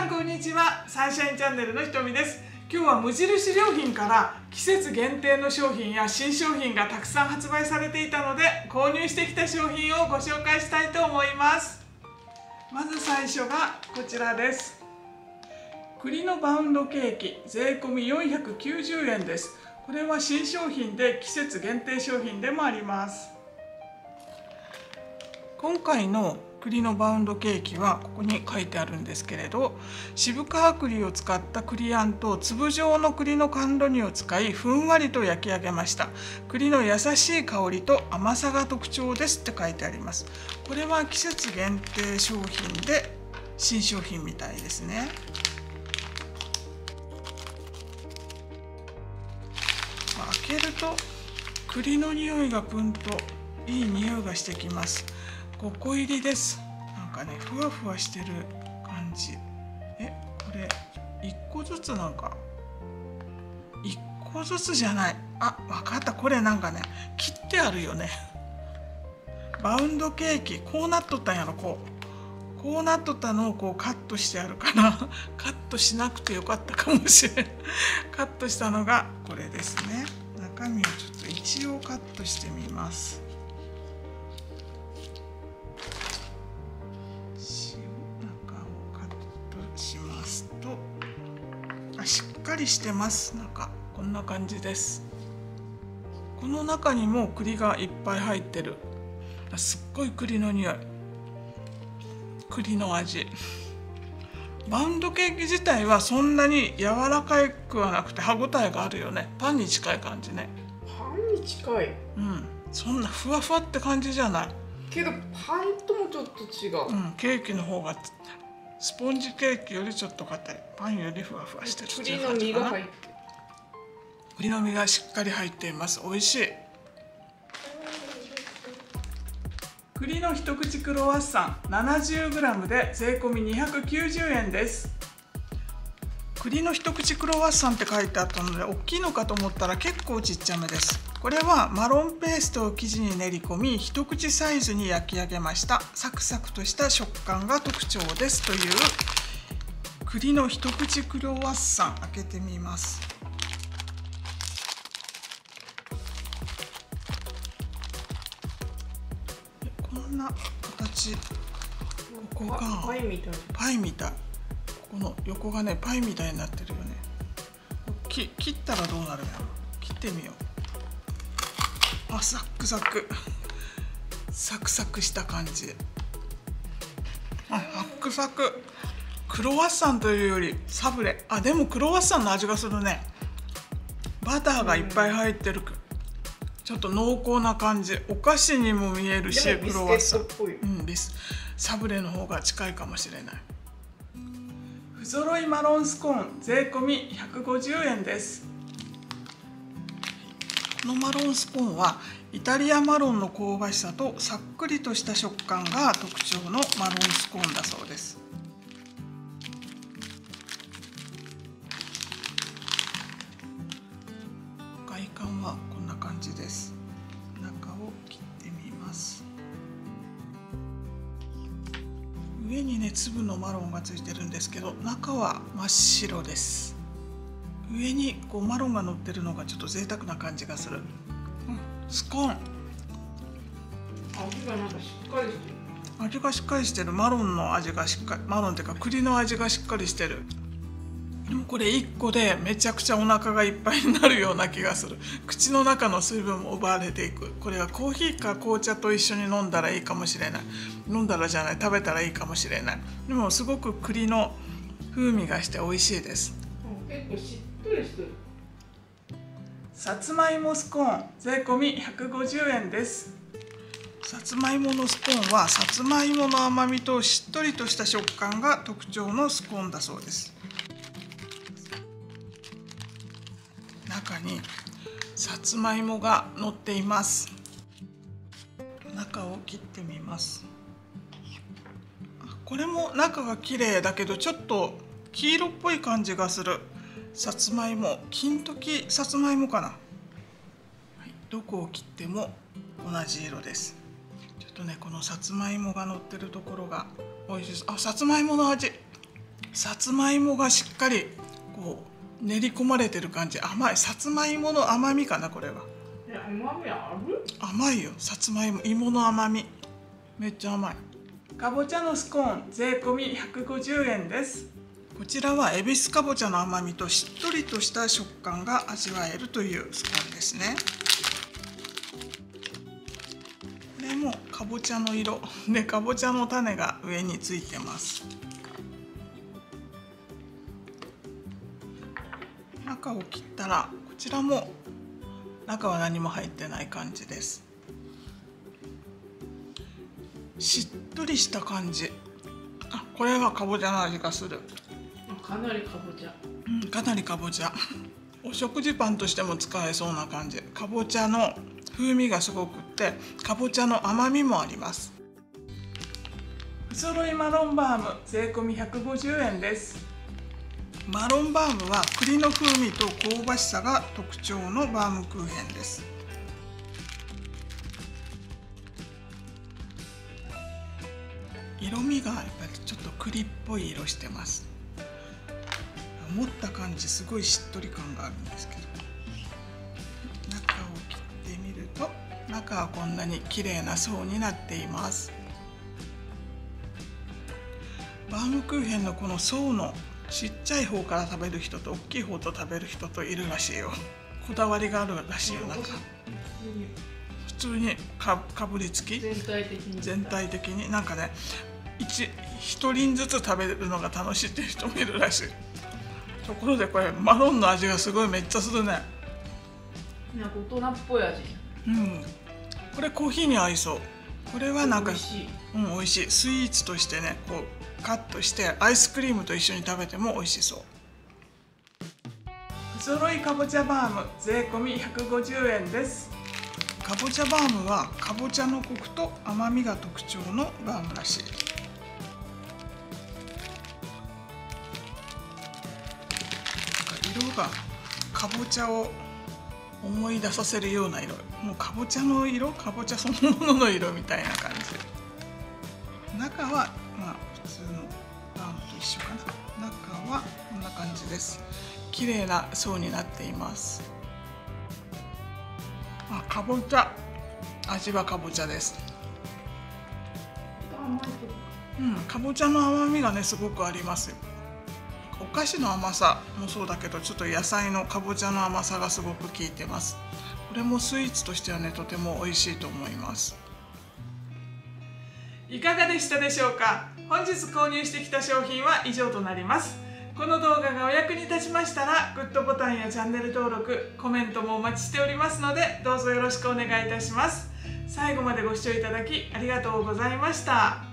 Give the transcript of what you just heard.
さんこんにちは。サンシャインチャンネルのひとみです。今日は無印良品から季節限定の商品や新商品がたくさん発売されていたので購入してきた商品をご紹介したいと思います。まず最初がこちらです。栗のバウンドケーキ税込490円です。これは新商品で季節限定商品でもあります。今回の栗のバウンドケーキはここに書いてあるんですけれど渋皮栗を使った栗あんと粒状の栗の甘露煮を使いふんわりと焼き上げました。栗の優しい香りと甘さが特徴ですって書いてあります。これは季節限定商品で新商品みたいですね。開けると栗の匂いがぷんといい匂いがしてきます。5個入りです。なんかねふわふわしてる感じ。えこれ1個ずつなんか？1個ずつじゃない。あ分かった。これなんかね切ってあるよね。バウンドケーキ。こうなっとったんやろこう。こうなっとったのをこうカットしてあるかな。カットしなくてよかったかもしれん。カットしたのがこれですね。中身をちょっと一応カットしてみます。りしてます。なんかこんな感じです。この中にも栗がいっぱい入ってる。すっごい栗の匂い。栗の味。バウンドケーキ自体はそんなに柔らかくはなくて歯ごたえがあるよね。パンに近い感じね。パンに近い？うん。そんなふわふわって感じじゃない。けどパンともちょっと違う、うん、ケーキの方がスポンジケーキよりちょっと硬い。パンよりふわふわしてる。栗の実が入って栗の実がしっかり入っています。美味しい。栗の一口クロワッサン。70g で税込290円です。栗の一口クロワッサンって書いてあったので大きいのかと思ったら結構ちっちゃめですこれはマロンペーストを生地に練り込み一口サイズに焼き上げました。サクサクとした食感が特徴です。という栗の一口クロワッサン。開けてみます。こんな形。ここがパイみたい。パイみたいこの横がねパイみたいになってるよね。切ったらどうなるんやろ切ってみよう。あサックサク。サクサクした感じ。あサックサク。クロワッサンというよりサブレ。あでもクロワッサンの味がするね。バターがいっぱい入ってる、ちょっと濃厚な感じ。お菓子にも見えるしクロワッサン。うんビス。サブレの方が近いかもしれない。不揃いマロンスコーン。税込150円ですこのマロンスコーンはイタリアマロンの香ばしさとさっくりとした食感が特徴のマロンスコーンだそうです。外観はこんな感じです。中を切ってみます。上にね粒のマロンがついてるんですけど中は真っ白です。上にこうマロンが乗ってるのがちょっと贅沢な感じがする、うん、スコーン。味がなんかしっかりしてる。味がしっかりしてる。マロンの味がしっかりマロンっていうか栗の味がしっかりしてる。でもこれ1個でめちゃくちゃお腹がいっぱいになるような気がする。口の中の水分も奪われていく。これはコーヒーか紅茶と一緒に飲んだらいいかもしれない。飲んだらじゃない。食べたらいいかもしれない。でもすごく栗の風味がして美味しいです。結構しっとりしてるさつまいもスコーン税込150円です。さつまいものスコーンはさつまいもの甘みとしっとりとした食感が特徴のスコーンだそうです。中にさつまいもが乗っています。中を切ってみます。これも中が綺麗だけどちょっと黄色っぽい感じがする。さつまいも金時さつまいもかな、はい、どこを切っても同じ色です。ちょっとねこのさつまいもが乗ってるところが美味しいです。あさつまいもの味。さつまいもがしっかりこう練り込まれてる感じ。甘いさつまいもの甘みかなこれは。え甘みある？甘いよさつまいも。芋の甘み。めっちゃ甘い。かぼちゃのスコーン税込み150円ですこちらは恵比寿かぼちゃの甘みとしっとりとした食感が味わえるというスコーンですね。これもかぼちゃの色。でかぼちゃの種が上についてます。中を切ったらこちらも中は何も入ってない感じです。しっとりした感じ。あこれはかぼちゃの味がする、かなりかぼちゃ。うん、かなりかぼちゃ。お食事パンとしても使えそうな感じ。かぼちゃの風味がすごくってかぼちゃの甘みもあります。不揃いマロンバーム税込み150円です。マロンバームは栗の風味と香ばしさが特徴のバームクーヘンです。色味がやっぱりちょっと栗っぽい色してます持った感じすごいしっとり感があるんですけど。中を切ってみると中はこんなに綺麗な層になっています。バームクーヘンのこの層のちっちゃい方から食べる人と大きい方と食べる人といるらしいよ。こだわりがあるらしいよなんか普通にかかぶりつき？全体的に。全体的に？なんかね一一人ずつ食べるのが楽しいっていう人もいるらしいところでこれマロンの味がすごいめっちゃするね。なんか大人っぽい味。うん。これコーヒーに合いそう。これはなんか美味しい。うん美味しい。スイーツとしてねこうカットしてアイスクリームと一緒に食べても美味しそう。不揃いかぼちゃバーム税込み150円です。かぼちゃバームはかぼちゃのコクと甘みが特徴のバームらしい色がかぼちゃを思い出させるような色。もうかぼちゃの色？かぼちゃそのものの色みたいな感じ。中はまあ普通のバームと一緒かな。中はこんな感じです。綺麗な層になっています。あかぼちゃ。味はかぼちゃです。うんかぼちゃの甘みがねすごくありますよお菓子の甘さもそうだけどちょっと野菜のかぼちゃの甘さがすごく効いてます。これもスイーツとしてはねとても美味しいと思います。いかがでしたでしょうか？本日購入してきた商品は以上となります。この動画がお役に立ちましたらグッドボタンやチャンネル登録コメントもお待ちしておりますのでどうぞよろしくお願いいたします。最後までご視聴いただきありがとうございました。